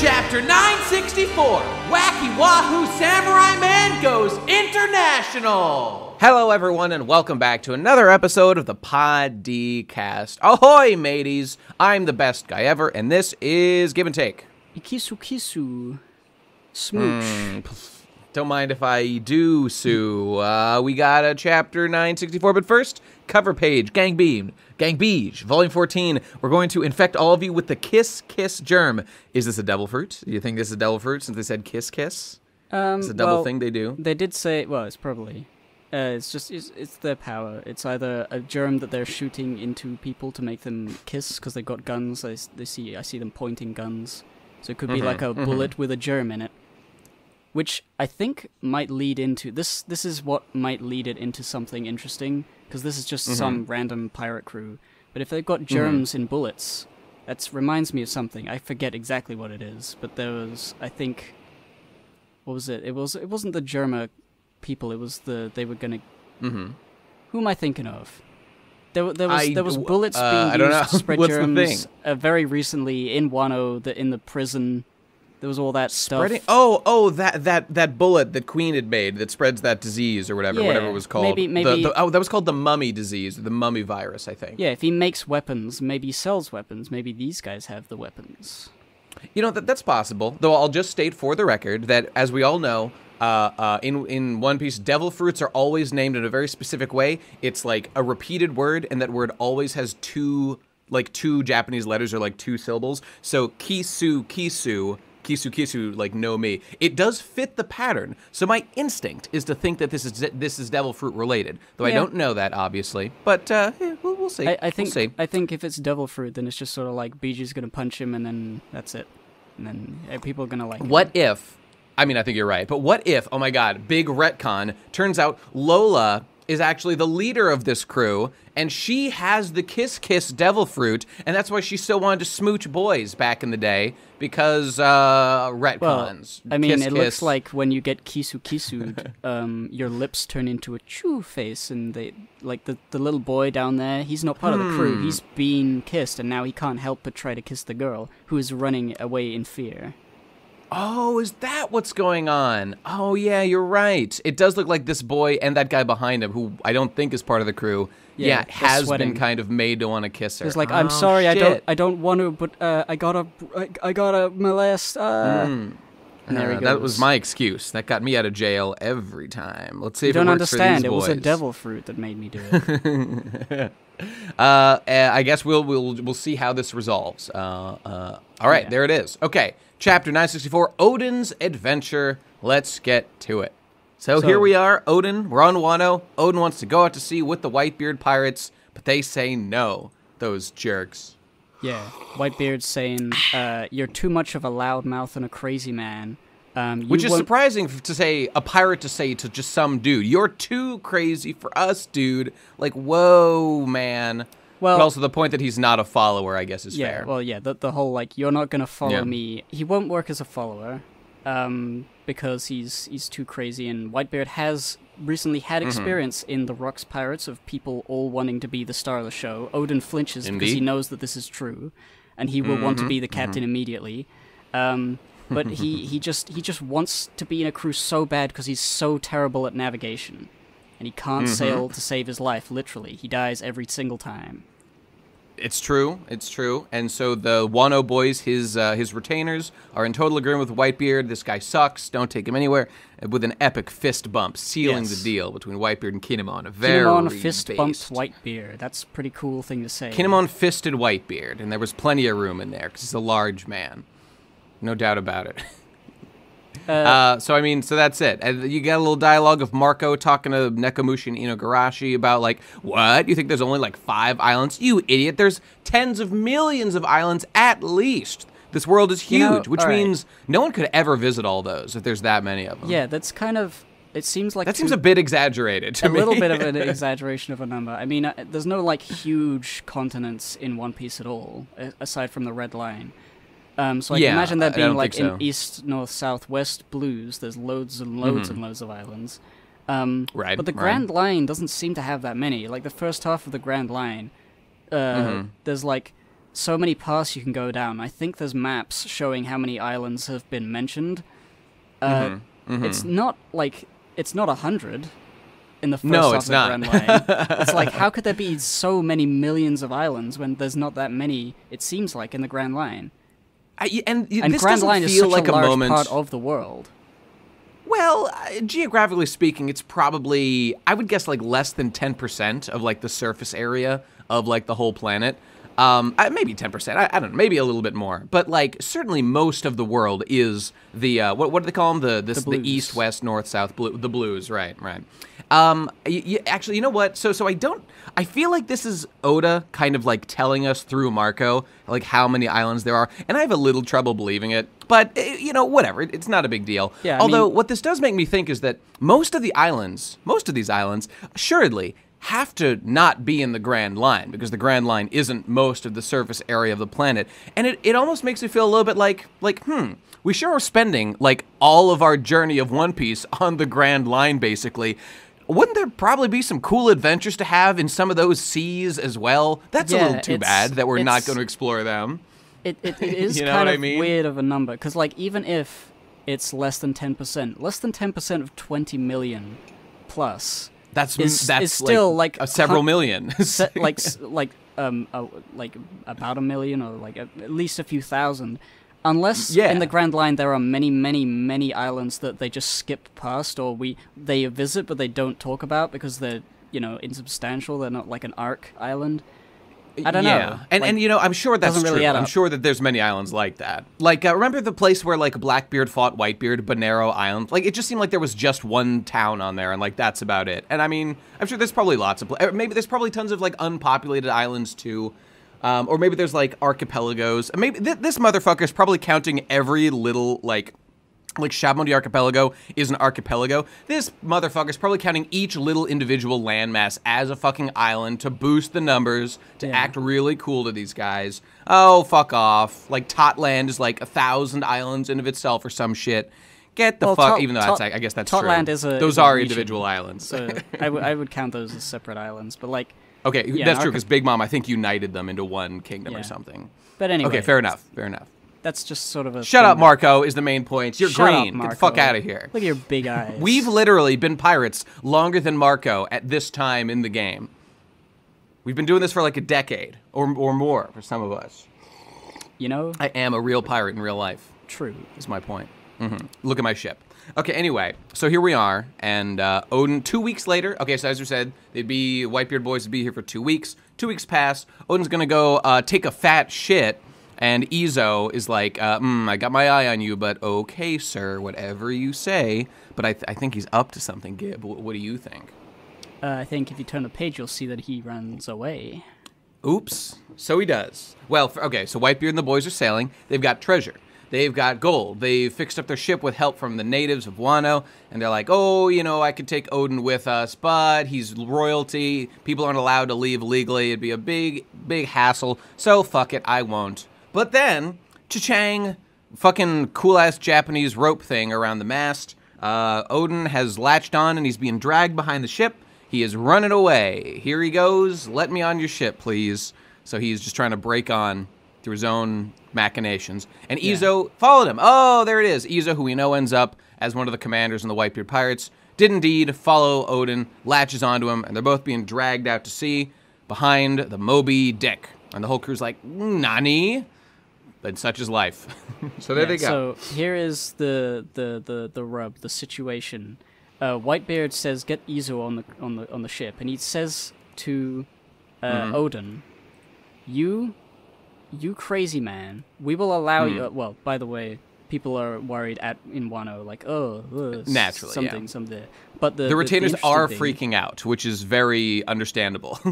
Chapter 964 Wacky Wahoo Samurai Man Goes International. Hello, everyone, and welcome back to another episode of the Po D. Cast. Ahoy, mateys! I'm the best guy ever, and this is Gibbontake. Ikisu kisu. Smooch. Hmm. Don't mind if I do, Sue. Uh, we got a chapter 964, but first, cover page, Gang Beam, Gang Beige, volume 14. We're going to infect all of you with the Kiss Kiss germ. Is this a devil fruit? Do you think this is a devil fruit since they said Kiss Kiss? Um, It's a double well, thing they do. They did say, well, it's probably. Uh, it's just it's, it's their power. It's either a germ that they're shooting into people to make them kiss because they've got guns. I, s- they see I see them pointing guns, so it could be Mhm, like a mhm. bullet with a germ in it, which I think might lead into this. This is what might lead it into something interesting because this is just Mm-hmm. some random pirate crew. But if they've got germs in bullets, that reminds me of something. I forget exactly what it is, but there was I think what was it? It was it wasn't the Germa people. It was the they were gonna. Mm-hmm. Who am I thinking of? There, there was I- there was bullets uh, being I don't used know. to spread germs. thing? Uh, very recently in Wano, the in the prison, there was all that stuff. Spreading? Oh, oh, that that that bullet that Queen had made that spreads that disease or whatever, whatever it was called. maybe- The- maybe- the- oh, that was called the mummy disease, the mummy virus, I think. Yeah, if he makes weapons, maybe he sells weapons. Maybe these guys have the weapons. You know that that's possible. Though I'll just state for the record that, as we all know, uh, uh, in in One Piece, devil fruits are always named in a very specific way. It's like a repeated word, and that word always has two like two Japanese letters or like two syllables. So kisu kisu. Kisu Kisu, like know me. It does fit the pattern, so my instinct is to think that this is this is devil fruit related. Though I don't know that obviously, but uh, eh, we'll, we'll see. I, I think we'll see. I think if it's devil fruit, then it's just sort of like Biju's gonna punch him, and then that's it. And then people are gonna like. him. What if? I mean, I think you're right. But what if? Oh my God! Big retcon. Turns out Lola is actually the leader of this crew, and she has the Kiss Kiss Devil Fruit, and that's why she so wanted to smooch boys back in the day because uh, Well, retcons. I mean, Kiss, it kiss. looks like when you get kisu kisu'd, um, your lips turn into a chew face, and they like the the little boy down there. He's not part of the crew. Hmm. He's been kissed, and now he can't help but try to kiss the girl who is running away in fear. Oh, is that what's going on? Oh, yeah, you're right. It does look like this boy and that guy behind him, who I don't think is part of the crew, Yeah, yeah, has sweating. been kind of made to want to kiss her. It's like, Oh, I'm sorry, I don't. I don't want to, but uh, I gotta, I, I gotta molest. Uh. Mm. And there he Uh, That was my excuse. That got me out of jail every time. Let's see You if don't it works understand. for It these was a boys. devil fruit that made me do it. Uh, uh, I guess we'll we'll we'll see how this resolves. Uh, uh, all right, Yeah. there it is. Okay, chapter 964, Oden's adventure. Let's get to it. So, So- here we are, Oden. We're on Wano. Oden wants to go out to sea with the Whitebeard pirates, but they say no. Those jerks. Yeah, Whitebeard's saying, uh, "You're too much of a loudmouth and a crazy man." Um, Which is surprising to say a pirate to say to just some dude. You're too crazy for us, dude. Like, whoa, man. Well- but also the point that he's not a follower, I guess, is yeah, fair. well, yeah, the the whole like you're not gonna follow Yeah. me. He won't work as a follower, um, because he's he's too crazy. And Whitebeard has recently Mm-hmm. had experience in the Rocks Pirates of people all wanting to be the star of the show. Oden flinches because he knows that this is true, and he will want to Mm-hmm. be the captain immediately. Um, but he, he just he just wants to be in a crew so bad because he's so terrible at navigation, and he can't Mm-hmm. sail to save his life. Literally, he dies every single time. It's true. It's true. And so the Wano boys, his uh, his retainers, are in total agreement with Whitebeard. This guy sucks. Don't take him anywhere. With an epic fist bump, sealing Yes. the deal between Whitebeard and Kinemon. A very Kinemon fist based. bumped Whitebeard. That's a pretty cool thing to say. Kinemon fisted Whitebeard, and there was plenty of room in there because he's a large man. No doubt about it. Uh, Uh, so I mean, so that's it. And you get a little dialogue of Marco talking to Nekomushi and Inogarashi about like, what? You think there's only like five islands? You idiot! There's tens of millions of islands at least. This world is huge, You know, which right. means no one could ever visit all those if there's that many of them. yeah, that's kind of. It seems like that seems a bit exaggerated to a me. little bit of an exaggeration of a number. I mean, uh, there's no like huge continents in One Piece at all, aside from the Red Line. Um, so I Yeah, can imagine that being like think in east, north, south, west blues. There's loads and loads and loads of islands. Um, Mm-hmm. Right, But the right. Grand Line doesn't seem to have that many. Like the first half of the Grand Line, uh, Mm-hmm. there's like so many paths you can go down. I think there's maps showing how many islands have been mentioned. Uh, Mm-hmm. It's not like it's not a hundred in the first No, half it's of not. Grand Line. it's like how could there be so many millions of islands when there's not that many? It seems like in the Grand Line, I, and and this Grand doesn't Line is feel like a large moment. part of the world. Well, uh, geographically speaking, it's probably I would guess like less than ten percent of like the surface area of like the whole planet. Um, maybe ten percent. I, I don't know. Maybe a little bit more. But like certainly most of the world is the uh, what what do they call them? The this, the, blues. east, west, north, south, blue, the blues. Right, right. Um, y- y- actually, you know what? So so I don't. I feel like this is Oda kind of like telling us through Marco like how many islands there are, and I have a little trouble believing it. But eh, you know, whatever. It's not a big deal. Yeah, I Although mean- what this does make me think is that most of the islands, most of these islands, assuredly have to not be in the Grand Line because the Grand Line isn't most of the surface area of the planet. And it, it almost makes me feel a little bit like like hmm, we sure are spending like all of our journey of One Piece on the Grand Line basically. Wouldn't there probably be some cool adventures to have in some of those seas as well? That's a little too bad that we're not going to explore them. It it, it is You know kind what I of mean? weird of a number because like even if it's less than ten percent, less than ten percent of twenty million plus That's is- that's is still, like, a several million. se- like like um uh, like about a million or like a, at least a few thousand unless Yeah. in the grand line there are many many many islands that they just skip past or we they visit but they don't talk about because they're you know insubstantial they're not like an arc island I don't know, yeah. And like, and you know, I'm sure that's really true. I'm sure that there's many islands like that. Like uh, remember the place where like Blackbeard fought Whitebeard, Banaro Island? Like it just seemed like there was just one town on there and like that's about it. And I mean, I'm sure there's probably lots of uh, maybe there's probably tons of like unpopulated islands too. Um, or maybe there's like archipelagos. Maybe th- this motherfucker is probably counting every little like like Shabondy Archipelago is an archipelago. This motherfucker's probably counting each little individual landmass as a fucking island to boost the numbers, to Yeah. act really cool to these guys. Oh, fuck off. Like Totland is like a thousand islands in of itself or some shit. Get the Well, fuck, Tot- even though Tot- that's, I guess that's Totland true. is a- Those is a are region. individual islands. so I, would count those as separate islands but like okay, yeah, that's true because Big Mom, I think, united them into one kingdom or something. but anyway Okay, fair enough. Fair enough. That's just sort of a Shut up, Marco, is the main point. You're Shut up, green. Get the fuck out of here. look at your big eyes We've literally been pirates longer than Marco at this time in the game. We've been doing this for like a decade or, or more for some of us. you know I am a real pirate in real life, true is my point. hmm Look at my ship. Okay, anyway, so here we are, and uh, Oden, two weeks later, okay, so as we said, they'd be, Whitebeard boys would be here for two weeks. Two weeks pass, Oden's gonna go uh, take a fat shit, and Izo is like, uh, mm, I got my eye on you, but okay, sir, whatever you say. But I, th- I think he's up to something, Gib. Wh- what do you think? uh, I think if you turn the page you'll see that he runs away Oops. So he does. Well, f okay, so Whitebeard and the boys are sailing. They've got treasure. They've got gold. They've fixed up their ship with help from the natives of Wano, and they're like, oh, you know, I could take Oden with us, but he's royalty. People aren't allowed to leave legally. It'd be a big, big hassle. So fuck it, I won't. But then, cha-chang, fucking cool-ass Japanese rope thing around the mast. Uh, Oden has latched on, and he's being dragged behind the ship. He is running away. Here he goes. Let me on your ship, please. So he's just trying to break on through his own machinations. And Izo followed him. Oh, there it is. Izo, who we know ends up as one of the commanders in the Whitebeard Pirates, did indeed follow Oden, latches onto him, and they're both being dragged out to sea behind the Moby Dick. And the whole crew's like, Nani? But such is life. so there Yeah, they go. So here is the the the the rub, the situation. Uh, Whitebeard says, "Get Izo on the on the on the ship," and he says to uh, Mm-hmm. Oden, "You, you crazy man, we will allow Hmm. you." Uh, well, by the way, people are worried at in Wano, like, "Oh, uh, s- Naturally, yeah. something, something." But the the retainers are thing- freaking out, which is very understandable.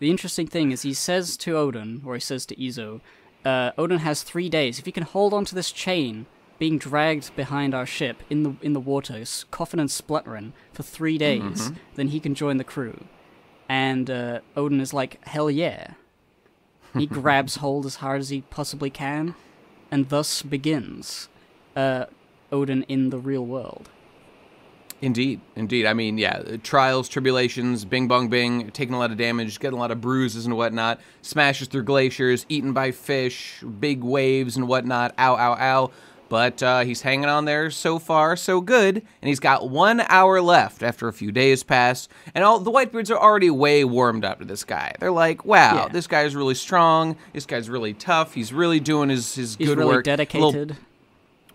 The interesting thing is he says to Oden, or he says to Izo, uh, Oden has three days. If he can hold onto this chain, being dragged behind our ship in the in the water, coughing and spluttering for three days, then he can join the crew. And uh, Oden is like, hell yeah. He grabs hold as hard as he possibly can, and thus begins uh, Oden in the real world. Indeed, indeed. I mean, yeah, trials, tribulations, bing bong bing, taking a lot of damage, getting a lot of bruises and whatnot, smashes through glaciers, eaten by fish, big waves and whatnot, ow, ow, ow. But uh, he's hanging on there so far, so good, and he's got one hour left after a few days pass, and all the Whitebeards are already way warmed up to this guy. They're like, "Wow, Yeah. this guy's really strong. This guy's really tough. He's really doing his his He's good really work. A little- dedicated.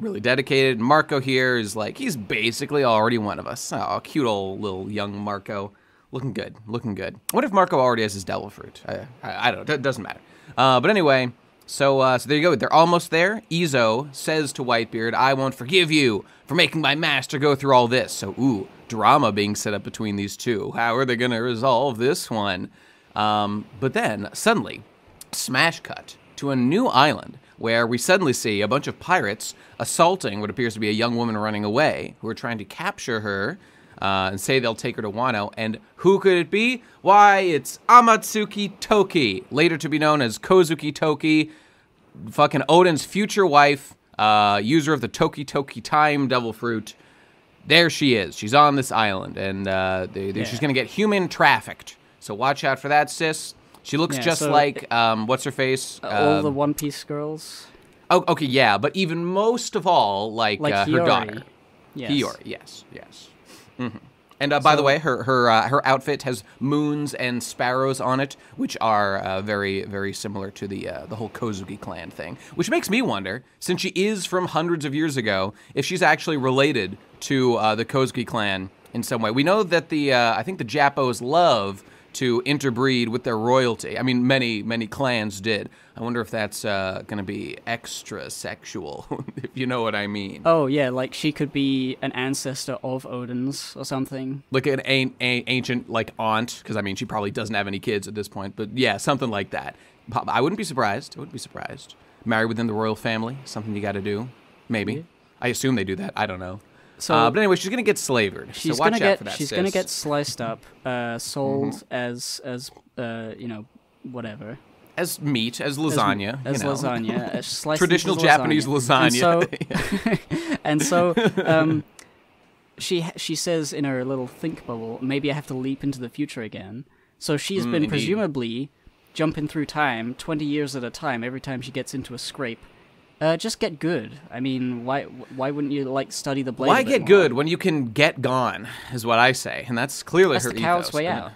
Really dedicated. Marco here is like he's basically already one of us. Oh, cute old little young Marco, looking good, looking good. What if Marco already has his devil fruit? I, I, I don't know. It doesn't matter. Uh, but anyway, so uh, so there you go. They're almost there. Izo says to Whitebeard, "I won't forgive you for making my master go through all this." So ooh, drama being set up between these two. How are they going to resolve this one? Um, but then suddenly, smash cut to a new island where we suddenly see a bunch of pirates assaulting what appears to be a young woman running away who are trying to capture her uh, and say they'll take her to Wano. And who could it be? Why, it's Amatsuki Toki, later to be known as Kozuki Toki, fucking Oden's future wife, uh, user of the Toki Toki Time Devil Fruit. There she is. She's on this island, and uh, they, they- she's going to get human trafficked. So watch out for that, sis. She looks Yeah, just so like um, what's her face? All the Um, One Piece girls, oh, okay, yeah, but even most of all, like, like uh, her daughter, Yes. Hiyori. Yes, yes. hmm And uh, by the way, her her uh, her outfit has moons and sparrows on it, which are uh, very very similar to the uh, the whole Kozuki clan thing. Which makes me wonder, since she is from hundreds of years ago, if she's actually related to uh, the Kozuki clan in some way. We know that the uh, I think the Japos love to interbreed with their royalty. I mean, many many clans did. I wonder if that's uh, going to be extra sexual, if you know what I mean. Oh yeah, like she could be an ancestor of Oden's or something. like an ancient like aunt because i mean she probably doesn't have any kids at this point but yeah something like that i wouldn't be surprised i wouldn't be surprised married within the royal family something you got to do maybe i assume they do that i don't know So uh, but anyway she's gonna get slavered she's so watch gonna out get for that she's sis. gonna get sliced up, uh, sold Mm-hmm. as as uh, you know whatever as meat as as- lasagna as, you know. lasagna, as sliced traditional japanese lasagna, And so, and so um, she she says in her little think bubble, maybe I have to leap into the future again. So she's Mm, been indeed. presumably jumping through time, twenty years at a time, every time she gets into a scrape. Uh, just get good. I mean, why why wouldn't you like study the blade? why get more? good when you can get gone is what i say and that's clearly That's her the coward's ethos. way out.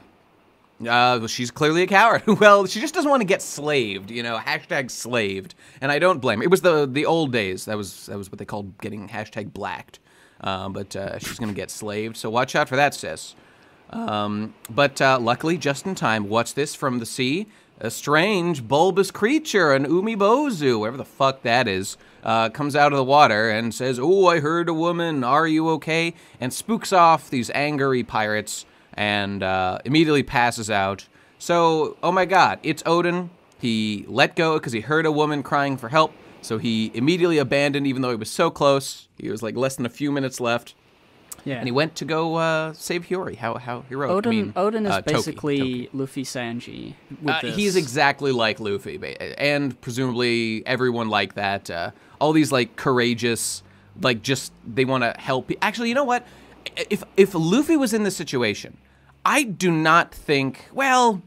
Uh, well, she's clearly a coward. well, she just doesn't want to get slaved, you know. Hashtag slaved, and I don't blame her. It was the the old days. That was that was what they called getting hashtag blacked. Um, but uh, she's gonna get slaved, so watch out for that, sis. Um, but uh, luckily, just in time. What's this from the sea? A strange bulbous creature, an umibozu, whatever the fuck that is, uh, comes out of the water and says, "Oh, I heard a woman. Are you okay?" And spooks off these angry pirates and uh, immediately passes out. So, oh my God, it's Oden. He let go because he heard a woman crying for help. So he immediately abandoned, even though he was so close. He was like less than a few minutes left, Yeah. and he went to go uh, save Hiyori. How how heroic! Oden I mean, Oden is uh, basically Toki. Luffy Sanji. With Uh, he's exactly like Luffy, and presumably everyone like that. Uh, all these like courageous, like just they want to help. Actually, you know what? If if Luffy was in this situation, I do not think. Well,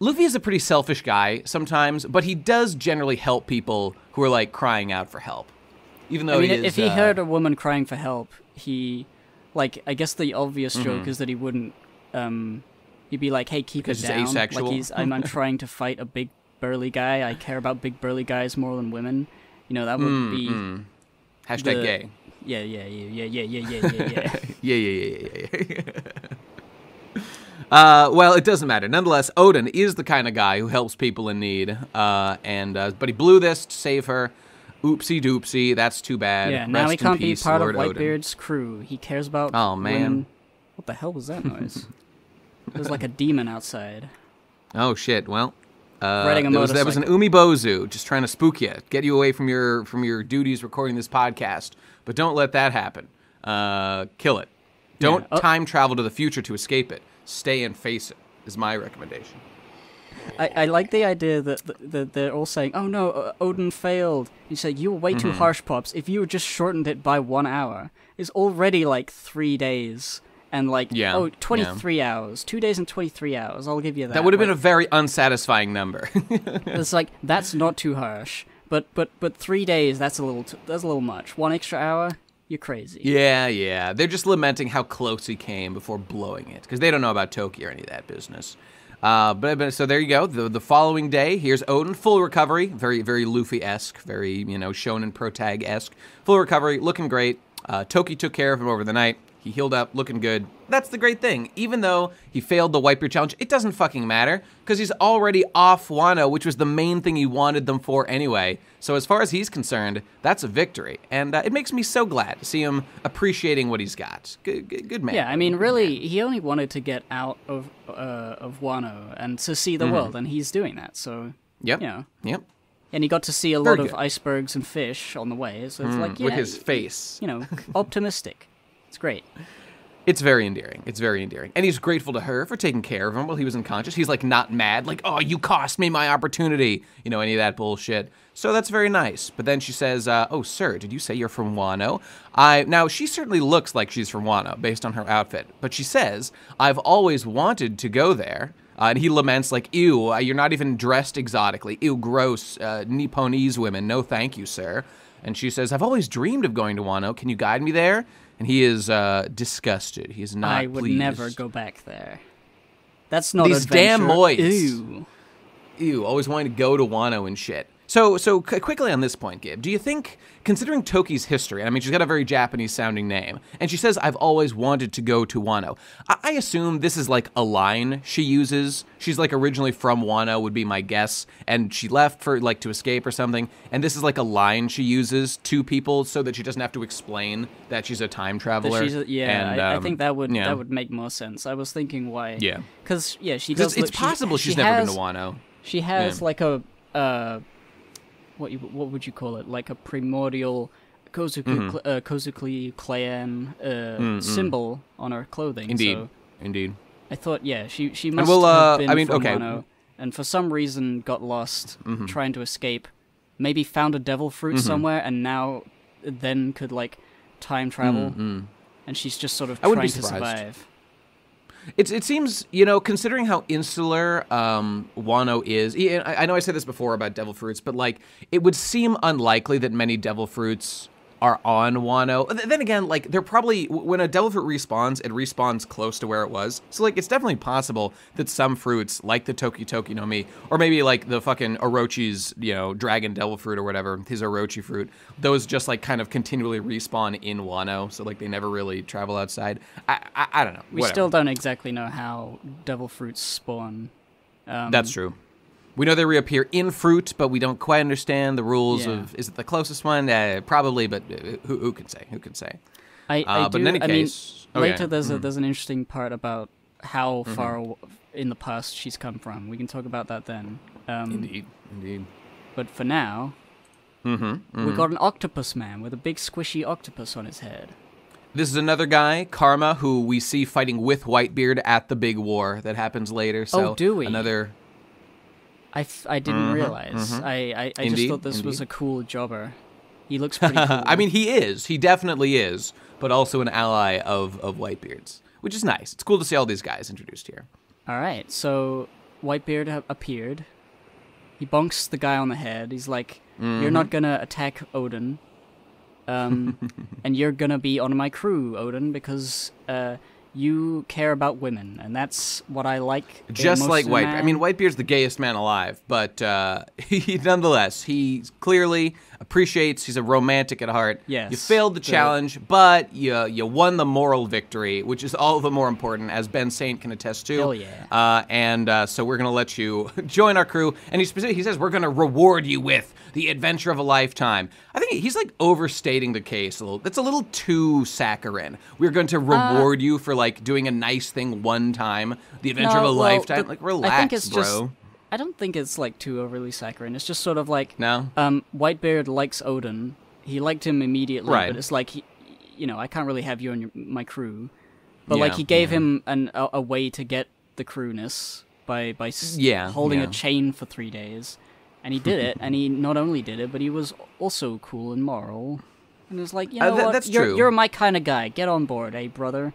Luffy is a pretty selfish guy sometimes, but he does generally help people who are like crying out for help. Even though I mean, he is, if he uh, heard a woman crying for help, he, like, I guess the obvious Mm-hmm. joke is that he wouldn't, um, he'd be like, "Hey, keep Because it down." asexual. Like he's, I'm, I'm trying to fight a big burly guy. I care about big burly guys more than women. You know, that would be, mm, hashtag the- gay. yeah, yeah, yeah, yeah, yeah, yeah, yeah, yeah, yeah. Yeah, yeah, yeah, yeah, yeah. uh, well, it doesn't matter. Nonetheless, Oden is the kind of guy who helps people in need. Uh, and uh, but he blew this to save her. Oopsie doopsie. That's too bad. yeah, now Rest he can't peace, be part Lord of Oden. Whitebeard's crew. He cares about. Oh, man. women. What the hell was that noise? There's like a demon outside. Oh shit. Well. Uh, Riding a that was, that was an umibozu just trying to spook you, get you away from your from your duties recording this podcast. But don't let that happen. Uh, kill it. Don't Oh. time travel to the future to escape it. Stay and face it. Is my recommendation. I, I like the idea that, that, they're all saying, "Oh no, Oden failed." You say you were way too Mm-hmm. harsh, pops. If you had just shortened it by one hour, it's already like three days and like Yeah, oh, yeah. 23 hours, two days and 23 hours. I'll give you that. That would have been a very unsatisfying number. It's like that's not too harsh, but but but three days that's a little t- that's a little much. One extra hour, you're crazy. yeah, yeah. They're just lamenting how close he came before blowing it because they don't know about tokyo or any of that business. Uh, but, but so there you go. The, the following day, here's Oden, full recovery, very very Luffy esque, very you know Shonen protag esque, full recovery, looking great. Uh, Toki took care of him over the night. He healed up, looking good. That's the great thing. Even though he failed the Wipe Your challenge, it doesn't fucking matter because he's already off Wano, which was the main thing he wanted them for anyway. So as far as he's concerned, that's a victory, and uh, it makes me so glad to see him appreciating what he's got. Good, good, good man. Yeah, I mean, really, he only wanted to get out of uh, of Wano and to see the world, and he's doing that. So Mm-hmm. Yep. you know, Yep. and he got to see a Very lot of icebergs and fish on the way. So it's like, yeah, Mm, With his face. you know, optimistic. It's great. It's very endearing. It's very endearing. And he's grateful to her for taking care of him while he was unconscious. He's like not mad, like, oh, you cost me my opportunity. You know, any of that bullshit. So that's very nice. But then she says, uh, oh, sir, did you say you're from Wano? I Now, she certainly looks like she's from Wano based on her outfit. But she says, I've always wanted to go there. Uh, and he laments, like, ew, uh, you're not even dressed exotically. Ew, gross. Uh, Nipponese women. No, thank you, sir. And she says, I've always dreamed of going to Wano. Can you guide me there? And he is uh, disgusted. He is not I would pleased. never go back there. That's not These damn adventure. Ew. Ew, always wanting to go to Wano and shit. So, so quickly on this point, Gib, do you think, considering Toki's history, I mean, she's got a very Japanese-sounding name, and she says, "I've always wanted to go to Wano." I, I assume this is like a line she uses. She's like originally from Wano, would be my guess, and she left for like to escape or something. And this is like a line she uses to people so that she doesn't have to explain that she's a time traveler. a- yeah, And, I, I um, think that would yeah. that would make more sense. I was thinking why. Yeah. Because yeah, she does. It's, look- it's she- possible she she's never has, been to Wano. She has Yeah. like a uh, what you what would you call it? Like a primordial Kozuki Mm-hmm. uh, clan uh, symbol on her clothing. Indeed, So indeed. I thought, yeah, she she must we'll, uh, have been I mean, from okay. Mm-hmm. And for some reason got lost trying to escape. Maybe found a devil fruit somewhere, and now then could like time travel. And she's just sort of Mm-hmm. I trying to survive. It's, it seems, you know, considering how insular um, Wano is, I know I said this before about devil fruits, but like, it would seem unlikely that many devil fruits are on Wano. Then again, like, they're probably, when a devil fruit respawns, it respawns close to where it was. So, like, it's definitely possible that some fruits, like the Toki Toki no Mi, or maybe like the fucking Orochi's, you know, dragon devil fruit or whatever, his Orochi fruit, those just like kind of continually respawn in Wano. So, like, they never really travel outside. I, I, I don't know. We Whatever. still don't exactly know how devil fruits spawn. Um, That's true. We know they reappear in fruit, but we don't quite understand the rules Yeah. of is it the closest one? Uh, probably, but uh, who, who can say? Who can say? I, I Uh, but do. in any I case- mean, oh, yeah. later there's a Mhm. there's an interesting part about how far in the past she's come from. We can talk about that then. Um, Indeed, indeed. But for now, Mm-hmm, we got an octopus man with a big squishy octopus on his head. This is another guy, Karma, who we see fighting with Whitebeard at the big war that happens later. So Oh, do we? Another. I, f- I didn't realize. I, I, I just Mm-hmm, Indeed, thought this was a cool jobber. He looks pretty cool. I mean, he is. He definitely is, but also an ally of of Whitebeard's, which is nice. It's cool to see all these guys introduced here. All right, so Whitebeard ha- appeared. He bonks the guy on the head. He's like, "You're Mm-hmm. not gonna attack Oden, um, and you're gonna be on my crew, Oden, because uh, you care about women, and that's what I like." just like Whitebeard. I man." mean, Whitebeard's the gayest man alive, but uh, he nonetheless he clearly appreciates. He's a romantic at heart. Yes, you failed the the- challenge, but you you won the moral victory, which is all the more important, as Ben Saint can attest to. Hell yeah. Uh, and uh, so we're gonna let you join our crew. And he specific, he says we're gonna reward you with the adventure of a lifetime. I think he's like overstating the case a little. That's a little too saccharine. We're going to reward you for like doing a nice thing one time. The adventure No, of a well, lifetime. the- like I relax, think it's bro. just. I don't think it's like too overly saccharine. It's just sort of like No. um, Whitebeard likes Oden. He liked him immediately, Right. but it's like he, you know, I can't really have you on your, my crew. But like he gave yeah. him an a, a way to get the crewness, by by s- Yeah, holding yeah. a chain for three days, and he did it. and he not only did it, but he was also cool and moral. And it was like, you Uh, know what? that's you're, true. You're my kind of guy. Get on board, eh, brother?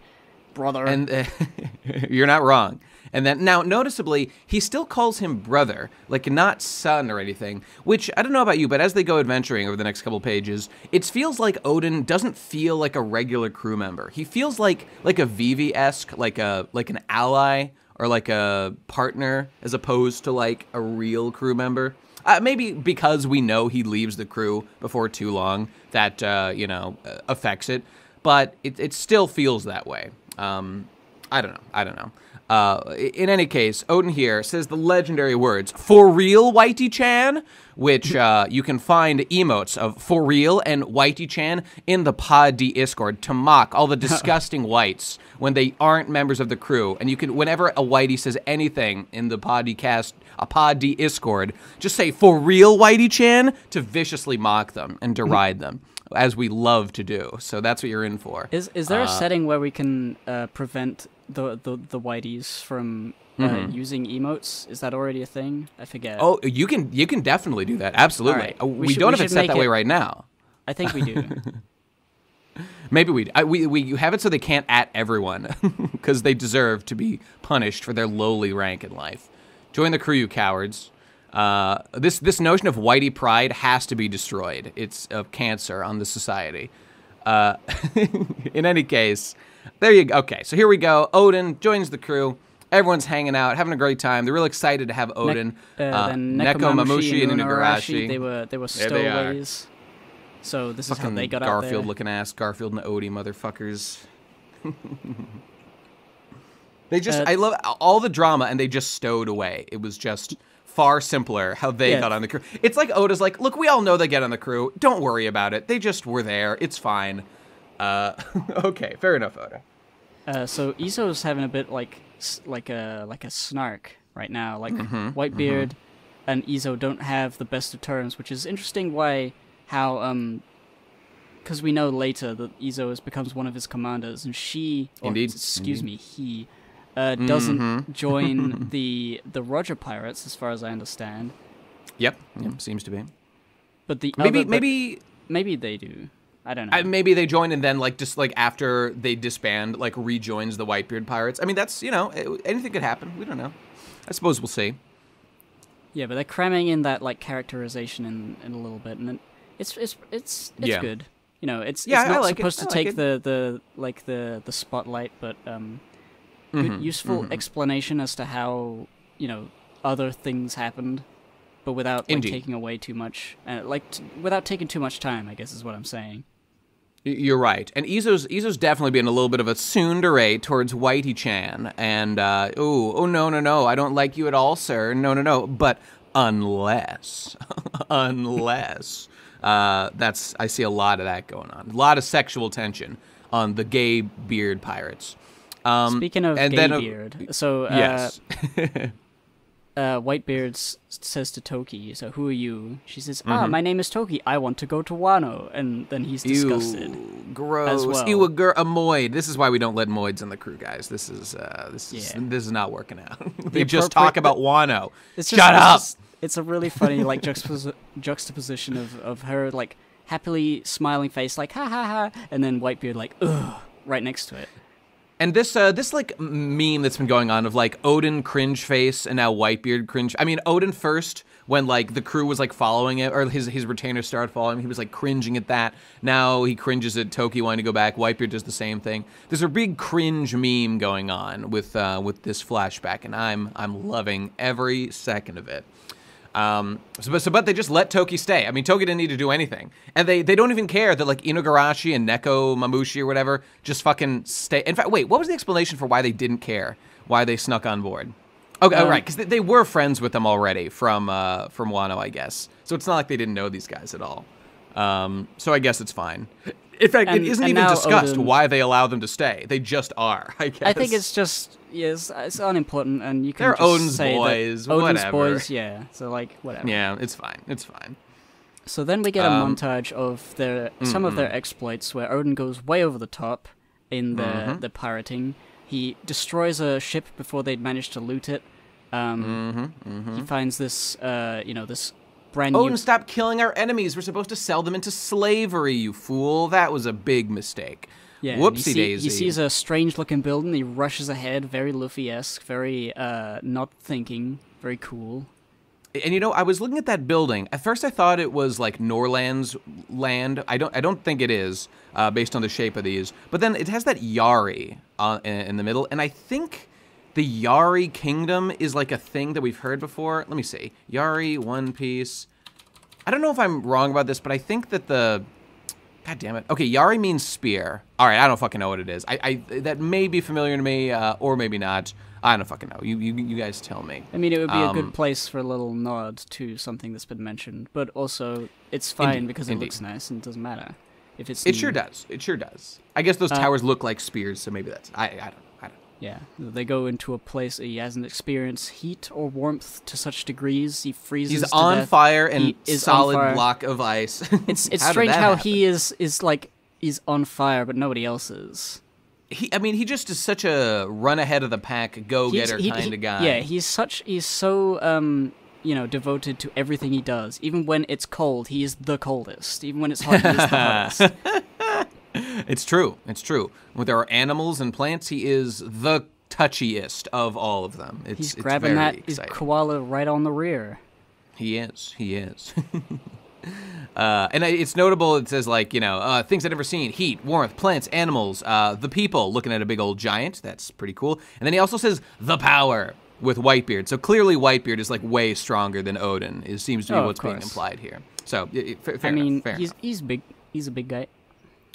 Brother. And uh, you're not wrong. And then now, noticeably, he still calls him brother, like not son or anything. Which I don't know about you, but as they go adventuring over the next couple pages, it feels like Oden doesn't feel like a regular crew member. He feels like like a Vivi esque, like a like an ally or like a partner, as opposed to like a real crew member. Uh, maybe because we know he leaves the crew before too long, that uh, you know uh, affects it. But it, it still feels that way. Um, I don't know. I don't know. Uh, in any case, Oden here says the legendary words "for real, Whitey Chan," which uh, you can find emotes of "for real" and "Whitey Chan" in the Po D. Discord to mock all the disgusting whites when they aren't members of the crew. And you can, whenever a whitey says anything in the Po D. cast, a Po D. Discord, just say "for real, Whitey Chan" to viciously mock them and deride them, as we love to do. So that's what you're in for. Is is there a Uh, setting where we can uh, prevent the the the whiteys from uh, Mhm. using emotes? Is that already a thing? I forget. Oh, you can you can definitely do that. Absolutely. Alright, Uh, we We, should- don't we have it set that way right now. I think we do. Maybe we I, we we have it so they can't at everyone because they deserve to be punished for their lowly rank in life. Join the crew, you cowards. Uh, this this notion of whitey pride has to be destroyed. It's a cancer on the society. Uh, in any case, there you go. Okay, so here we go. Oden joins the crew. Everyone's hanging out, having a great time. They're real excited to have Oden. uh, then Neko Mamushi and Unagarashi. they were they were There they stowaways. So this is how they got Garfield out there. Garfield looking ass, Garfield and Odie motherfuckers. they just, Uh, I love all the drama, and they just stowed away. It was just far simpler how they Yeah. got on the crew. It's like Oda's like, look, we all know they get on the crew. Don't worry about it. They just were there. It's fine. Uh, okay, fair enough, Oda. Uh, so Izo's having a bit like like a like a snark right now. Like Mm-hmm, Whitebeard and Izo don't have the best of terms, which is interesting. Why how um because we know later that Izo is, becomes one of his commanders, and she or, Indeed, excuse indeed. me he uh, doesn't Mhm. join the the Roger pirates, as far as I understand. Yep, yep, seems to be. But the Maybe, other, maybe maybe they do. I don't know. I, maybe they join and then like just like after they disband like rejoins the Whitebeard Pirates. I mean that's you know it- anything could happen. We don't know. I suppose we'll see. Yeah, but they're cramming in that like characterization in, in a little bit, and it, it's it's it's it's Yeah. good. You know, it's Yeah, it's not like supposed I to like take it. the the like the the spotlight, but um, good, Mhm, useful mhm. explanation as to how you know other things happened, but without like taking away too much, uh, like t- without taking too much time. I guess is what I'm saying. You're right, and Izo's Izo's definitely being a little bit of a tsundere towards Whitey Chan, and uh, oh, oh no, no, no, I don't like you at all, sir. No, no, no. But unless, unless, uh, that's I see a lot of that going on. A lot of sexual tension on the gay beard pirates. Um, Speaking of and gay then, beard, so uh, yes, uh, Whitebeard s- says to Toki, "So who are you?" She says, "Ah, Mhm. my name is Toki. I want to go to Wano." And then he's disgusted. Ew, gross. well. Ew, a, a moid. This is why we don't let moids in the crew, guys. This is uh, this is Yeah. this is not working out. they just talk about Wano. It's Shut just, it's up. just- it's a really funny like juxtapos- juxtaposition of, of her like happily smiling face, like ha ha ha, and then Whitebeard like ugh right next to it. And this uh, this like meme that's been going on of like Oden cringe face and now Whitebeard cringe. I mean Oden first when like the crew was like following it or his his retainers started following him, he was like cringing at that. Now he cringes at Toki wanting to go back. Whitebeard does the same thing. There's a big cringe meme going on with uh, with this flashback, and I'm I'm loving every second of it. Um, so, but, so, but they just let Toki stay. I mean, Toki didn't need to do anything, and they they don't even care that like Inugarashi and Neko Mamushi or whatever just fucking stay. In fact, wait, what was the explanation for why they didn't care? Why they snuck on board? Okay, oh, Um, right, because they, they were friends with them already from uh, from Wano, I guess. So it's not like they didn't know these guys at all. Um, so I guess it's fine. In fact, And- it isn't even discussed Oden- why they allow them to stay. They just are. I guess. I think it's just yes, it's unimportant, and you can They're just Oden's say that boys, Oden's whatever. boys, yeah. So like whatever. yeah, it's fine. It's fine. So then we get a Um, montage of their some of their exploits where Oden goes way over the top in the Mhm. the pirating. He destroys a ship before they'd managed to loot it. Um, He finds this, uh, you know, this brand Oden, new. stop killing our enemies. We're supposed to sell them into slavery, you fool. That was a big mistake. Yeah, Whoopsie see- daisy. He sees a strange-looking building. He rushes ahead, very Luffy-esque, very uh, not thinking, very cool. And you know, I was looking at that building. At first, I thought it was like Norland's land. I don't. I don't think it is, uh, based on the shape of these. But then it has that Yari uh, in, in the middle, and I think the Yari Kingdom is like a thing that we've heard before. Let me see. Yari, One Piece. I don't know if I'm wrong about this, but I think that the God damn it. Okay, Yari means spear. All right, I don't fucking know what it is. I, I that may be familiar to me, uh, or maybe not. I don't fucking know. You, you, you guys tell me. I mean, it would be a Um, good place for a little nod to something that's been mentioned, but also it's fine Indeed, because it indeed. looks nice and it doesn't matter if it's. It sure does. It sure does. I guess those Uh, towers look like spears, so maybe that's. I. I don't. Don't. Yeah, they go into a place he hasn't experienced heat or warmth to such degrees he freezes. He's on death. fire and He is solid block of ice. It's it's How strange how happen? he is is like he's on fire, but nobody else is. He. I mean, he just is such a run ahead of the pack, go getter he- kind of guy. Yeah, he's such he's so um you know devoted to everything he does. Even when it's cold, he is the coldest. Even when it's hot, he is the hottest. It's true. It's true. With our animals and plants, he is the touchiest of all of them. It's, He's grabbing that exciting. koala right on the rear. He is. He is. uh, and it's notable. It says like you know uh, things I've never seen: heat, warmth, plants, animals, uh, the people. Looking at a big old giant. That's pretty cool. And then he also says the power with Whitebeard. So clearly, Whitebeard is like way stronger than Oden. It seems to be Oh, what's being implied here. So y- fa- fair I mean, enough, fair he's enough. he's big. He's a big guy,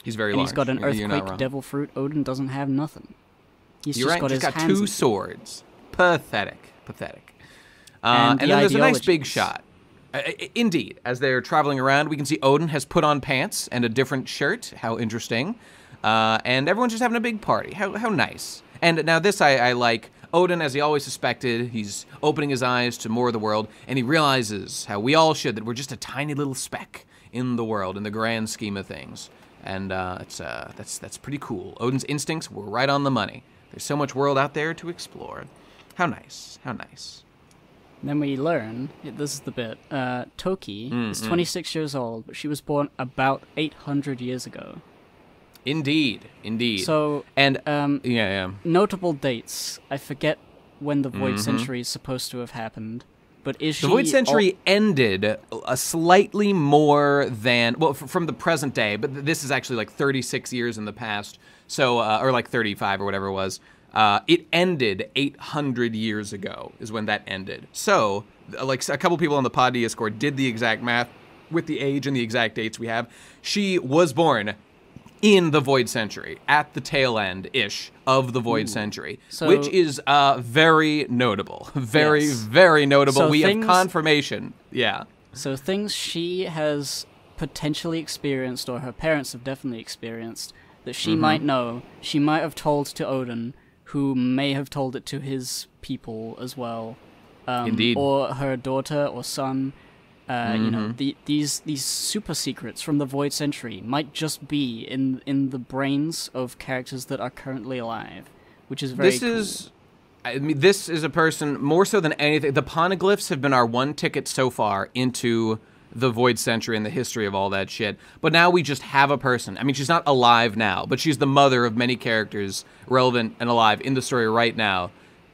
he's very and large. he's got an You're- you're earthquake devil fruit. Oden doesn't have nothing. He's You're just right. got Just his got two swords. Pathetic. Pathetic. Uh, And and, the then there's a nice big shot. Uh, indeed, as they're traveling around, we can see Oden has put on pants and a different shirt. How interesting! Uh, and everyone's just having a big party. How how nice! And now this I, I like. Oden, as he always suspected, he's opening his eyes to more of the world, and he realizes how we all should that we're just a tiny little speck in the world in the grand scheme of things. And uh, it's uh, that's that's pretty cool. Oden's instincts were right on the money. There's so much world out there to explore. How nice! How nice! Then we learn this is the bit. Uh, Toki Mm, is 26 years old, but she was born about 800 years ago. Indeed, indeed. So, and um, yeah, yeah. notable dates. I forget when the Void Mhm. Century is supposed to have happened, but is she The Void Century ended a slightly more than well f- from the present day, but th- this is actually like 36 years in the past, so uh, or like 35 or whatever it was. Uh, it ended 800 years ago is when that ended. So, like a couple people on the pod Discord did the exact math with the age and the exact dates we have. She was born in the Void Century at the tail end ish of the Void Century, So- which is uh, very notable. Very, Yes. very notable. So we things- have confirmation. Yeah. So things she has potentially experienced, or her parents have definitely experienced, that she Mm-hmm. might know, she might have told to Oden, who may have told it to his people as well. Um, Indeed. Or her daughter or son. Uh, You know, Mhm. the, these these super secrets from the Void Century might just be in in the brains of characters that are currently alive, which is very this cool. is I mean this is a person more so than anything the poneglyphs have been our one ticket so far into the void century and the history of all that shit. But now we just have a person. I mean she's not alive now but she's the mother of many characters relevant and alive in the story right now.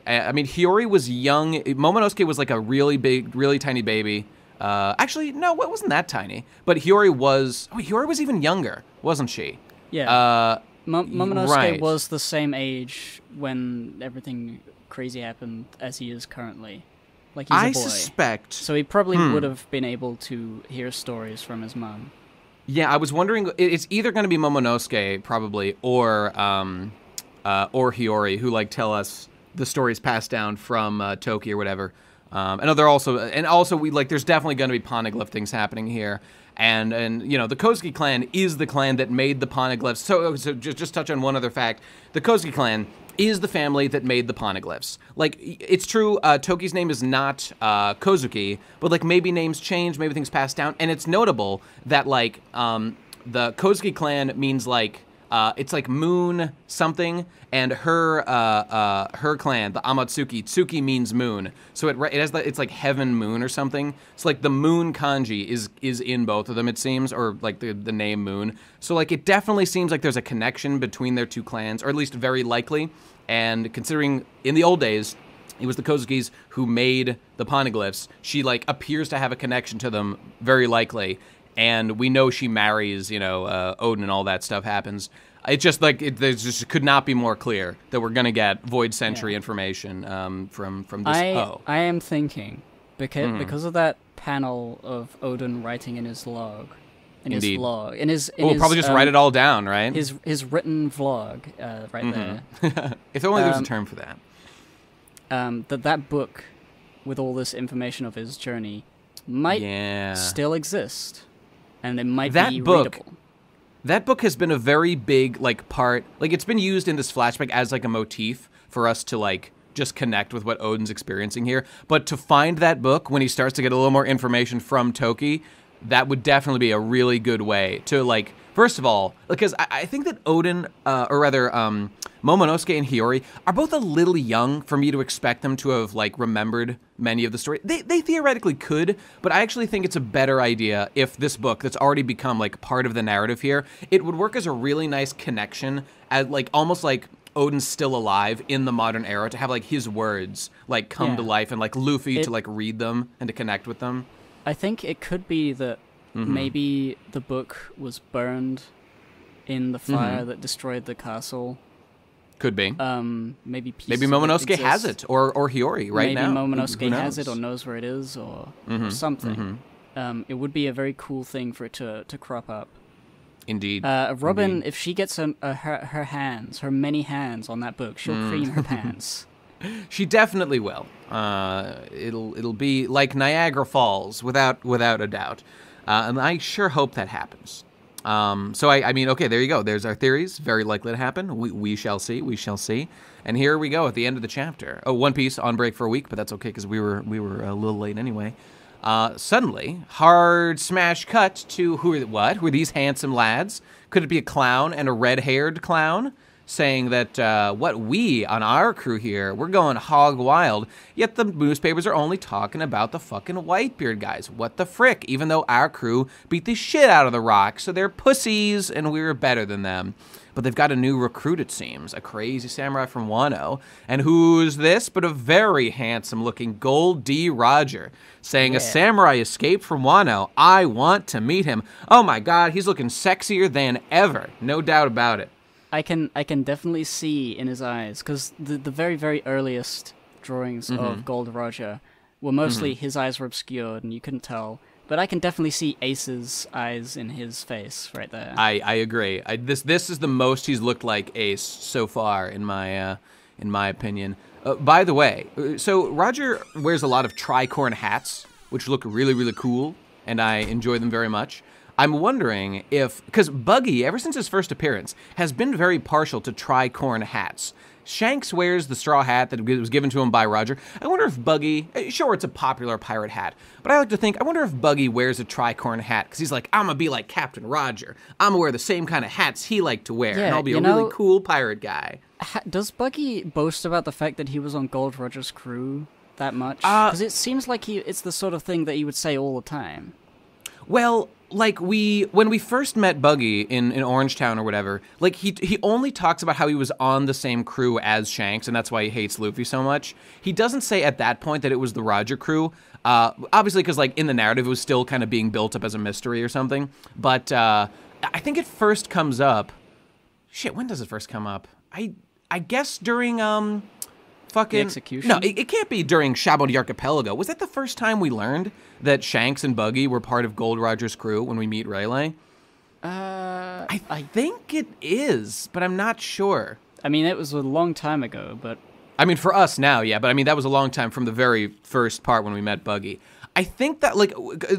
I I mean hiyori was young. Momonosuke was like a really big really tiny baby uh, actually no it wasn't that tiny but hiyori was oh hiyori was even younger wasn't she yeah. uh, Mo- Momonosuke right. was the same age when everything crazy happened as he is currently. Like he's a i boy. suspect so he probably Hmm. would have been able to hear stories from his mom. Yeah, I was wondering. It's either going to be Momonosuke probably, or um, uh, or Hiyori, who like tell us the stories passed down from uh, Toki or whatever. Um, and they're also, and also we like. There's definitely going to be poneglyph things happening here. And and you know the Kozuki clan is the clan that made the poneglyphs. So so just just touch on one other fact. The Kozuki clan is the family that made the poneglyphs. Like it's true, uh, Toki's name is not uh, Kozuki, but like maybe names change, maybe things pass down, and it's notable that like um, the Kozuki clan means like Uh, it's like Moon something, and her uh, uh, her clan, the Amatsuki. Tsuki means moon, so it it has the, it's like heaven moon or something. So like the moon kanji is is in both of them, it seems, or like the the name moon. So like it definitely seems like there's a connection between their two clans, or at least very likely. And considering in the old days, it was the Kozukis who made the poneglyphs. She like appears to have a connection to them, very likely, and we know she marries, you know, uh, Oden and all that stuff happens. It's just like it there's just could not be more clear that we're gonna get Void Century Yeah. information um, from from this. I oh, I am thinking because Mhm. because of that panel of Oden writing in his log, in Indeed. his vlog, in his in we'll his, probably just um, write it all down, right? His his written vlog, uh, right Mhm. there. if only there was a um, term for that. Um, that that book, with all this information of his journey, might yeah. still exist, and it might That be book- readable. That book has been a very big like part. Like it's been used in this flashback as like a motif for us to like just connect with what Oden's experiencing here. But to find that book when he starts to get a little more information from Toki, that would definitely be a really good way to like. First of all, because I, I think that Oden, uh, or rather, um, Momonosuke and Hiyori are both a little young for me to expect them to have like remembered many of the story. They they theoretically could, but I actually think it's a better idea if this book that's already become like part of the narrative here, it would work as a really nice connection as like almost like Oden's still alive in the modern era to have like his words like come to life and like Luffy It- to like read them and to connect with them. I think it could be that Mm-hmm. maybe the book was burned in the Mm-hmm. fire that destroyed the castle. Could be. Um, maybe Maybe it Momonosuke has it, or or Hiyori right maybe now. Who- Momonosuke has it or knows where it is or, Mhm, something. Um, it would be a very cool thing for it to, to crop up. Indeed. Uh, Robin, Indeed. if she gets a, a, her, her hands, her many hands on that book, she'll Mm. cream her pants. She definitely will. Uh, it'll it'll be like Niagara Falls without without a doubt, uh, and I sure hope that happens. Um, so I, I mean, okay, there you go. There's our theories. Very likely to happen. We, we shall see. We shall see. And here we go at the end of the chapter. Oh, One Piece on break for a week, but that's okay because we were we were a little late anyway. Uh, suddenly, hard smash cut to who are what? Who are these handsome lads? Could it be a clown and a red-haired clown? Saying that uh, what we on our crew here, we're going hog wild, yet the newspapers are only talking about the fucking Whitebeard guys. What the frick? Even though our crew beat the shit out of the Rock, so they're pussies and we were better than them. But they've got a new recruit, it seems, a crazy samurai from Wano. And who's this but a very handsome looking Gold D. Roger, saying, A samurai escaped from Wano. I want to meet him. Oh my god, he's looking sexier than ever. No doubt about it. I can I can definitely see in his eyes because the the very very earliest drawings Mm-hmm. of Gold Roger were mostly his eyes were obscured and you couldn't tell. But I can definitely see Ace's eyes in his face right there. I, I agree. I, this this is the most he's looked like Ace so far in my uh, in my opinion. Uh, by the way, uh, so Roger wears a lot of tricorn hats, which look really really cool, and I enjoy them very much. I'm wondering if because Buggy, ever since his first appearance, has been very partial to tricorn hats. Shanks wears the straw hat that was given to him by Roger. I wonder if Buggy, sure, it's a popular pirate hat, but I like to think, I wonder if Buggy wears a tricorn hat because he's like, I'm gonna be like Captain Roger. I'm gonna wear the same kind of hats he liked to wear, and I'll be a know- really cool pirate guy. Ha- does Buggy boast about the fact that he was on Gold Roger's crew that much? Uh, Because it seems like he it's the sort of thing that he would say all the time. Well, like we when we first met Buggy in in Orangetown or whatever, like he he only talks about how he was on the same crew as Shanks and that's why he hates Luffy so much. He doesn't say at that point that it was the Roger crew. Uh, obviously, because like in the narrative, it was still kind of being built up as a mystery or something. But uh, I think it first comes up. Shit, when does it first come up? I I guess during um fucking execution? No, it, it can't be during Shabondy Archipelago. Was that the first time we learned that Shanks and Buggy were part of Gold Roger's crew when we meet Rayleigh? Uh, I, I think it is, but I'm not sure. I mean, it was a long time ago, but I mean, for us now, yeah, but I mean that was a long time from the very first part when we met Buggy. I think that like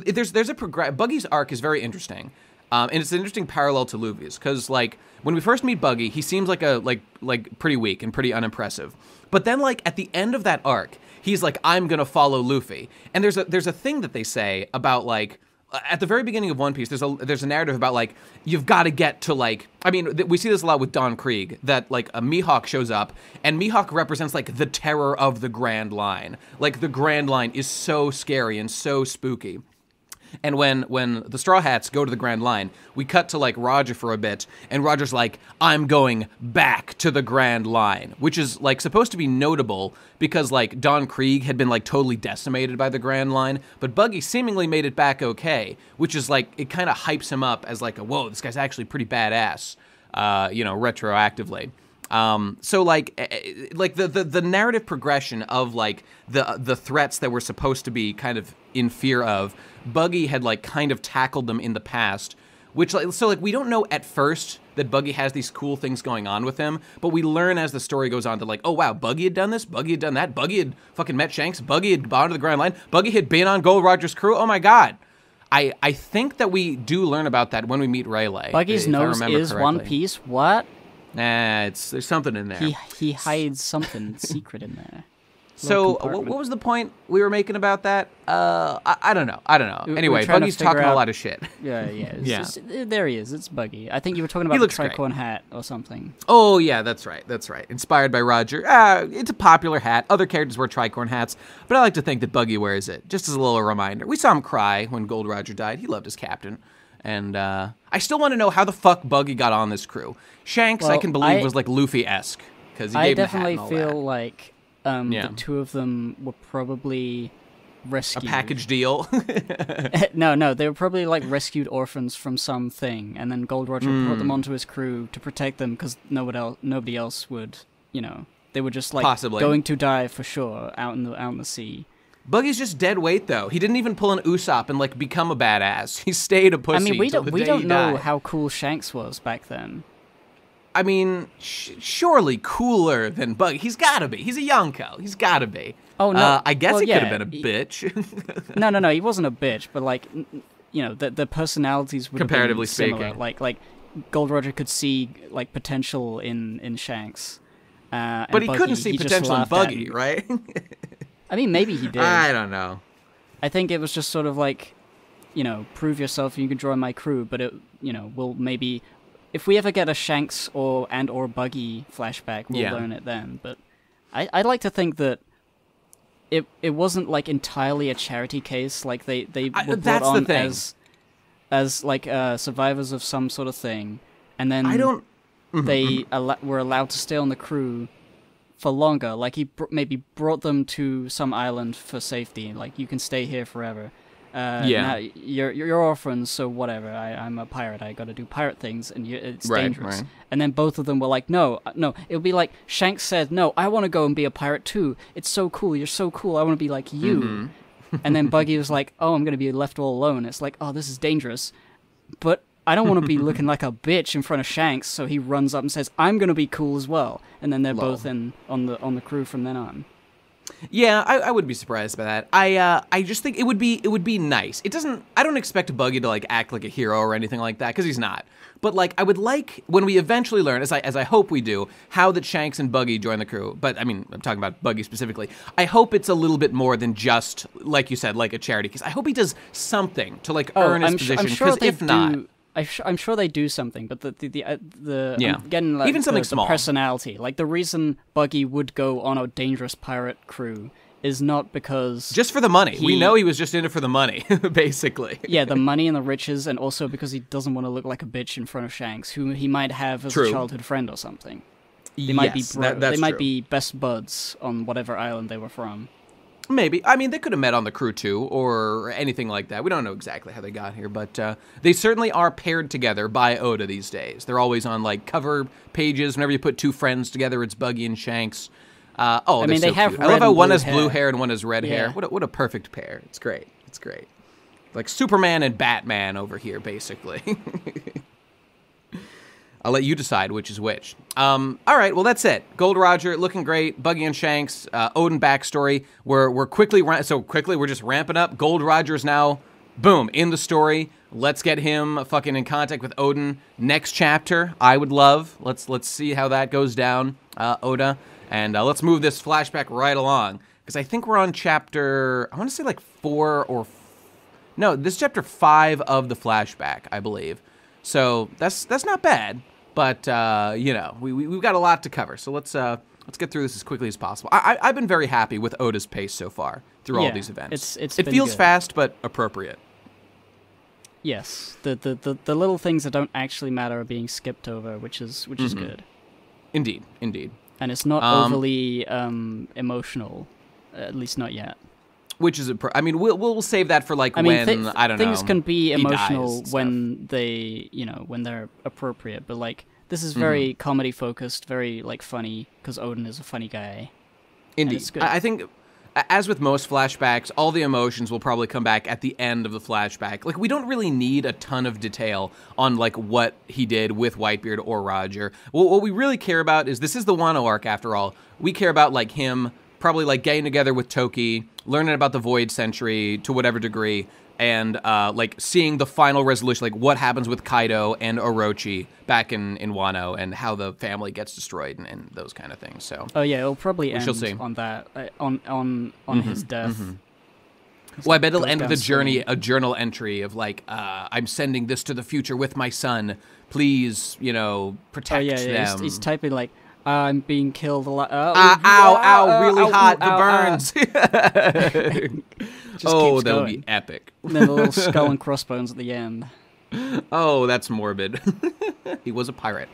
there's there's a progress. Buggy's arc is very interesting, um, and it's an interesting parallel to Luffy's because like when we first meet Buggy, he seems like a like like pretty weak and pretty unimpressive. But then like at the end of that arc, he's like, I'm gonna follow Luffy, and there's a there's a thing that they say about like uh, at the very beginning of One Piece, there's a there's a narrative about like you've got to get to like I mean th- we see this a lot with Don Krieg that like a Mihawk shows up and Mihawk represents like the terror of the Grand Line. Like the Grand Line is so scary and so spooky. And when when the Straw Hats go to the Grand Line, we cut to like Roger for a bit, and Roger's like, "I'm going back to the Grand Line," which is like supposed to be notable because like Don Krieg had been like totally decimated by the Grand Line, but Buggy seemingly made it back okay, which is like it kind of hypes him up as like, a, "Whoa, this guy's actually pretty badass," uh, you know, retroactively. Um, so like eh, eh, like the, the the narrative progression of like the the threats that we're supposed to be kind of in fear of, Buggy had like kind of tackled them in the past. Which like so like we don't know at first that Buggy has these cool things going on with him, but we learn as the story goes on that like, oh wow, Buggy had done this, Buggy had done that, Buggy had fucking met Shanks, Buggy had gone to the Grand Line, Buggy had been on Gold Roger's crew. Oh my god. I, I think that we do learn about that when we meet Rayleigh. Buggy's nose is One. Piece. What? Nah, it's there's something in there. He he hides something secret in there. so, what, what was the point we were making about that? Uh, I, I don't know. I don't know. We- anyway, Buggy's talking a lot of shit. Yeah, yeah. Yeah. just- uh, there he is. It's Buggy. I think you were talking about the looks great. tricorn hat or something. Oh yeah, that's right. That's right. Inspired by Roger. Ah, it's a popular hat. Other characters wear tricorn hats, but I like to think that Buggy wears it just as a little reminder. We saw him cry when Gold Roger died. He loved his captain. And uh, I still want to know how the fuck Buggy got on this crew. Shanks, I can believe, I- was like Luffy esque because he I gave him the hat definitely and all feel that. like um, Yeah. the two of them were probably rescued. a package deal. no, no, they were probably like rescued orphans from something, and then Gold Roger put Hmm. them onto his crew to protect them because nobody else, nobody else would, you know, they were just like Possibly. going to die for sure out in the out in the sea. Buggy's just dead weight though. He didn't even pull an Usopp and like become a badass. He stayed a pussy. I mean, we don't we don't know died. how cool Shanks was back then. I mean, sh- surely cooler than Buggy. He's gotta be. He's a Yonko. He's gotta be. Oh, no. Uh, I guess Well, he could have been a he- bitch. No, no, no, he wasn't a bitch, but like, you know, the the personalities would been Comparatively similar. speaking. Like like Gold Roger could see like potential in in Shanks. Uh, but he Buggy, couldn't see just potential in Buggy, right? I mean, maybe he did. I don't know. I think it was just sort of like, you know, prove yourself and you can join my crew, but it, you know, will maybe, if we ever get a Shanks or and or Buggy flashback, we'll Yeah. learn it then. But I, I'd like to think that it it wasn't like entirely a charity case. Like they they I- were brought that's the on as as like uh, survivors of some sort of thing, and then I don't. Mhm, they mhm. al- were allowed to stay on the crew for longer. Like he br- maybe brought them to some island for safety. Like you can stay here forever. Uh, Yeah. you're you're orphans, so whatever. I, I'm a pirate. I got to do pirate things, and you, it's Right, dangerous. right. And then both of them were like, no, uh, no. It would be like Shanks said, no, I want to go and be a pirate too. It's so cool. You're so cool. I want to be like you. Mm-hmm. and then Buggy was like, oh, I'm gonna be left all alone. It's like, oh, this is dangerous. But I don't want to be looking like a bitch in front of Shanks, so he runs up and says, "I'm gonna be cool as well." And then they're Lol. both in on the on the crew from then on. Yeah, I, I would be surprised by that. I uh, I just think it would be it would be nice. It doesn't. I don't expect Buggy to like act like a hero or anything like that because he's not. But like, I would like when we eventually learn, as I as I hope we do, how that Shanks and Buggy join the crew. But I mean, I'm talking about Buggy specifically. I hope it's a little bit more than just like you said, like a charity case. I hope he does something to like earn his Oh, I'm, position. Sure Because they if not, do. I I'm sure they do something, but the the the, uh, the Yeah. I'm getting like, Even something the, the small. personality. Like the reason Buggy would go on a dangerous pirate crew is not because just for the money, we know he was just in it for the money, basically. yeah, the money and the riches, and also because he doesn't want to look like a bitch in front of Shanks, who he might have as True. a childhood friend or something. They might be bro- that- they might true. be best buds on whatever island they were from. Maybe. I mean, they could have met on the crew too, or anything like that. We don't know exactly how they got here, but uh, they certainly are paired together by Oda these days. They're always on like cover pages. Whenever you put two friends together, it's Buggy and Shanks. Uh, oh, I mean, they have cute. I love how one has blue hair. hair and one has red hair. What a, what a perfect pair. It's great. It's great. Like Superman and Batman over here, basically. I'll let you decide which is which. Um, all right, well that's it. Gold Roger looking great. Buggy and Shanks, uh, Oden backstory. We're we're quickly so quickly we're just ramping up. Gold Roger's now, boom, in the story. Let's get him fucking in contact with Oden. Next chapter, I would love. Let's let's see how that goes down, uh, Oda, and uh, let's move this flashback right along because I think we're on chapter. I want to say like four or No, this is chapter five of the flashback, I believe. So that's that's not bad, but uh, you know we, we we've got a lot to cover. So let's uh let's get through this as quickly as possible. I, I I've been very happy with Oda's pace so far through all these events. it's- it's it feels good. fast but appropriate. Yes, the, the the the little things that don't actually matter are being skipped over, which is which is Mhm. good, Indeed, indeed. and it's not Um, overly um, emotional, at least not yet. Which is a pro- I mean we'll we'll save that for like I mean, when thi- I don't things know. Things can be emotional when they, you know, when they're appropriate. But like, this Mm-hmm. is very comedy focused, very like funny because Oden is a funny guy. Indeed. I think, as with most flashbacks, all the emotions will probably come back at the end of the flashback. Like, we don't really need a ton of detail on, like, what he did with Whitebeard or Roger. What, what we really care about is this is the Wano arc, after all. We care about, like, him probably, like, getting together with Toki, learning about the Void Century to whatever degree, and, uh, like, seeing the final resolution, like, what happens with Kaido and Orochi back in, in Wano and how the family gets destroyed and, and those kind of things. So. Oh yeah, it'll probably end shall see. on that, uh, on on on his death. Well, I bet it'll end with a journey, a journal entry of like, uh, "I'm sending this to the future with my son. Please, you know, Oh protect yeah, yeah them." he's, he's typing like, "I'm being killed a lot." Uh, Ah, ow, ow, uh, really ow, hot, ow, ow, the burns. Just oh, that would be epic. And then the little skull and crossbones at the end. Oh, that's morbid. he was a pirate.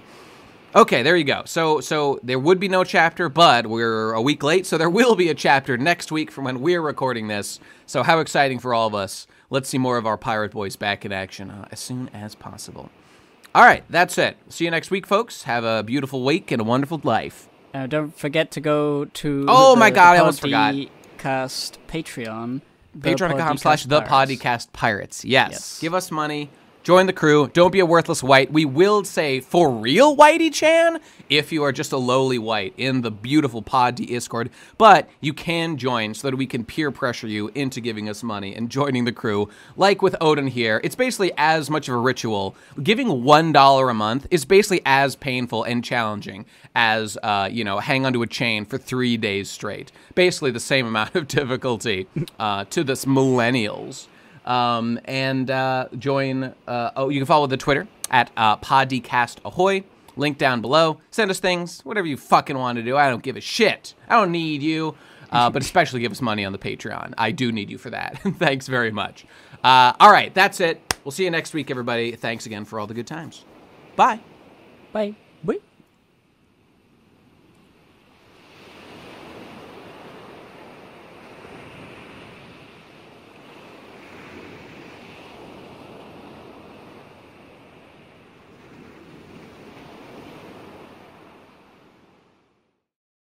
Okay, there you go. So, so there would be no chapter, but we're a week late, so there will be a chapter next week from when we're recording this. So, how exciting for all of us! Let's see more of our pirate boys back in action uh, as soon as possible. All right, that's it. See you next week, folks. Have a beautiful week and a wonderful life. Uh, don't forget to go to Oh the, my God, I almost forgot. Po D. Cast Patreon. Patreon.com slash the podcast pirates. Yes. Yes. Give us money. Join the crew. Don't be a worthless white. We will say for real whitey chan if you are just a lowly white in the beautiful pod discord. But you can join so that we can peer pressure you into giving us money and joining the crew. Like with Oden here, it's basically as much of a ritual. Giving one dollar a month is basically as painful and challenging as uh, you know, hang onto a chain for three days straight. Basically the same amount of difficulty uh, to this millennials um, and uh, join. Uh, oh, you can follow the Twitter at uh, Podcast Ahoy. Link down below. Send us things, whatever you fucking want to do. I don't give a shit. I don't need you, uh, but especially give us money on the Patreon. I do need you for that. Thanks very much. Uh, all right, that's it. We'll see you next week, everybody. Thanks again for all the good times. Bye. Bye.